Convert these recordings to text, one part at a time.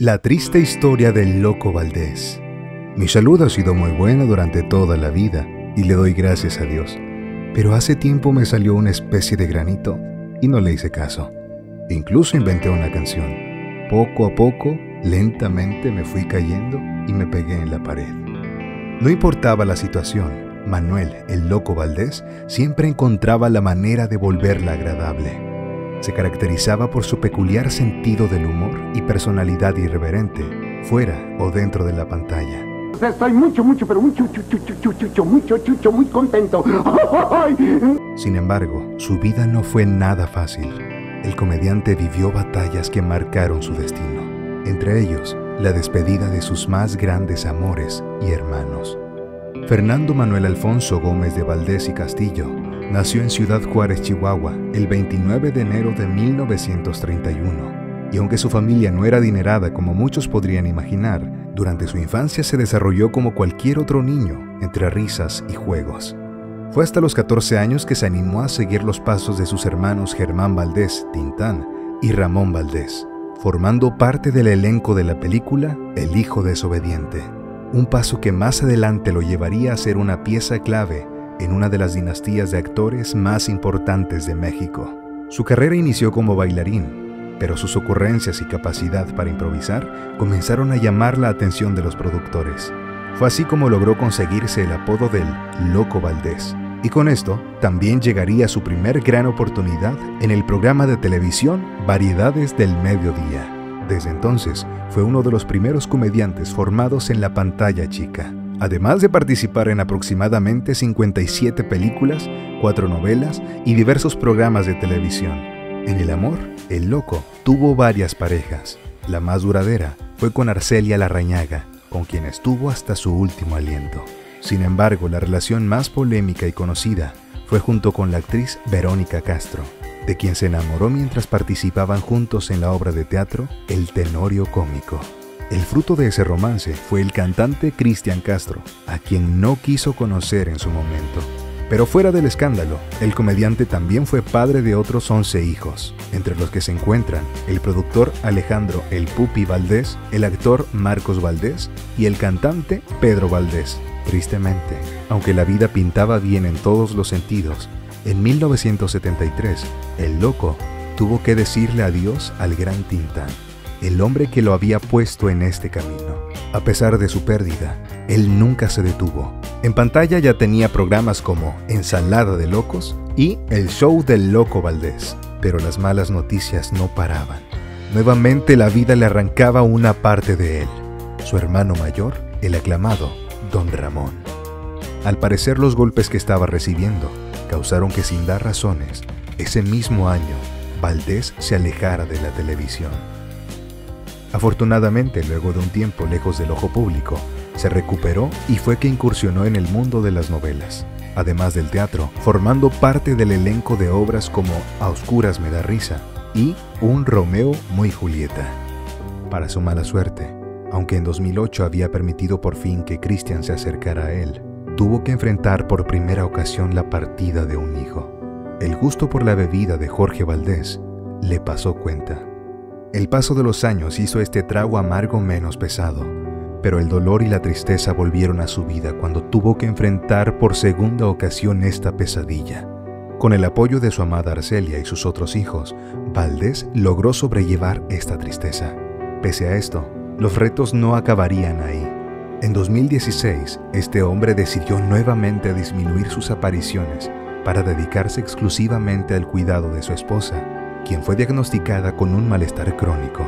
La triste historia del loco Valdés. Mi salud ha sido muy buena durante toda la vida y le doy gracias a Dios. Pero hace tiempo me salió una especie de granito y no le hice caso. Incluso inventé una canción. Poco a poco, lentamente me fui cayendo y me pegué en la pared. No importaba la situación, Manuel, el loco Valdés, siempre encontraba la manera de volverla agradable se caracterizaba por su peculiar sentido del humor y personalidad irreverente, fuera o dentro de la pantalla. Estoy mucho, mucho, pero mucho, mucho, mucho, mucho, mucho, muy contento. Sin embargo, su vida no fue nada fácil. El comediante vivió batallas que marcaron su destino, entre ellos la despedida de sus más grandes amores y hermanos. Fernando Manuel Alfonso Gómez de Valdés y Castillo nació en Ciudad Juárez, Chihuahua, el 29 de enero de 1931. Y aunque su familia no era adinerada como muchos podrían imaginar, durante su infancia se desarrolló como cualquier otro niño, entre risas y juegos. Fue hasta los 14 años que se animó a seguir los pasos de sus hermanos Germán Valdés, Tintán, y Ramón Valdés, formando parte del elenco de la película El Hijo Desobediente un paso que más adelante lo llevaría a ser una pieza clave en una de las dinastías de actores más importantes de México. Su carrera inició como bailarín, pero sus ocurrencias y capacidad para improvisar comenzaron a llamar la atención de los productores. Fue así como logró conseguirse el apodo del Loco Valdés, y con esto también llegaría su primer gran oportunidad en el programa de televisión Variedades del Mediodía. Desde entonces, fue uno de los primeros comediantes formados en la pantalla chica, además de participar en aproximadamente 57 películas, cuatro novelas y diversos programas de televisión. En el amor, el loco tuvo varias parejas. La más duradera fue con Arcelia Larrañaga, con quien estuvo hasta su último aliento. Sin embargo, la relación más polémica y conocida fue junto con la actriz Verónica Castro, de quien se enamoró mientras participaban juntos en la obra de teatro El Tenorio Cómico. El fruto de ese romance fue el cantante Cristian Castro, a quien no quiso conocer en su momento. Pero fuera del escándalo, el comediante también fue padre de otros 11 hijos, entre los que se encuentran el productor Alejandro El Pupi Valdés, el actor Marcos Valdés y el cantante Pedro Valdés. Tristemente, aunque la vida pintaba bien en todos los sentidos, en 1973, el loco tuvo que decirle adiós al gran Tintán, el hombre que lo había puesto en este camino. A pesar de su pérdida, él nunca se detuvo. En pantalla ya tenía programas como Ensalada de Locos y El Show del Loco Valdés, pero las malas noticias no paraban. Nuevamente la vida le arrancaba una parte de él, su hermano mayor, el aclamado Don Ramón. Al parecer los golpes que estaba recibiendo causaron que sin dar razones, ese mismo año, Valdés se alejara de la televisión. Afortunadamente, luego de un tiempo lejos del ojo público, se recuperó y fue que incursionó en el mundo de las novelas, además del teatro, formando parte del elenco de obras como A Oscuras me da risa y Un Romeo muy Julieta. Para su mala suerte, aunque en 2008 había permitido por fin que Christian se acercara a él, tuvo que enfrentar por primera ocasión la partida de un hijo. El gusto por la bebida de Jorge Valdés le pasó cuenta. El paso de los años hizo este trago amargo menos pesado, pero el dolor y la tristeza volvieron a su vida cuando tuvo que enfrentar por segunda ocasión esta pesadilla. Con el apoyo de su amada Arcelia y sus otros hijos, Valdés logró sobrellevar esta tristeza. Pese a esto, los retos no acabarían ahí. En 2016, este hombre decidió nuevamente disminuir sus apariciones para dedicarse exclusivamente al cuidado de su esposa, quien fue diagnosticada con un malestar crónico.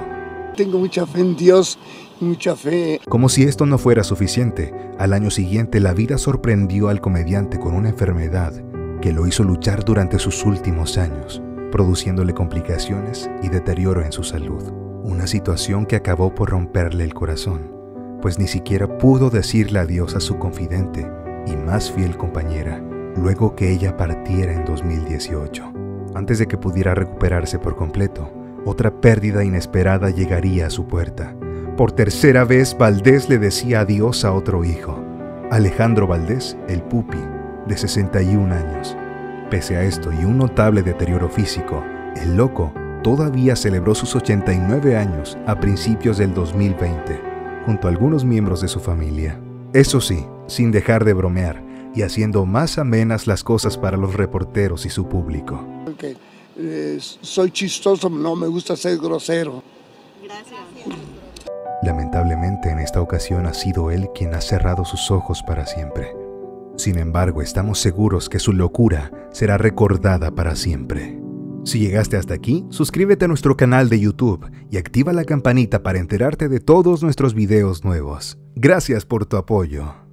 Tengo mucha fe en Dios, mucha fe. Como si esto no fuera suficiente, al año siguiente la vida sorprendió al comediante con una enfermedad que lo hizo luchar durante sus últimos años, produciéndole complicaciones y deterioro en su salud. Una situación que acabó por romperle el corazón pues ni siquiera pudo decirle adiós a su confidente y más fiel compañera luego que ella partiera en 2018. Antes de que pudiera recuperarse por completo, otra pérdida inesperada llegaría a su puerta. Por tercera vez, Valdés le decía adiós a otro hijo, Alejandro Valdés, el pupi, de 61 años. Pese a esto y un notable deterioro físico, el loco todavía celebró sus 89 años a principios del 2020, junto a algunos miembros de su familia. Eso sí, sin dejar de bromear y haciendo más amenas las cosas para los reporteros y su público. Okay. Eh, soy chistoso, no me gusta ser grosero. Gracias. Lamentablemente en esta ocasión ha sido él quien ha cerrado sus ojos para siempre. Sin embargo, estamos seguros que su locura será recordada para siempre. Si llegaste hasta aquí, suscríbete a nuestro canal de YouTube y activa la campanita para enterarte de todos nuestros videos nuevos. Gracias por tu apoyo.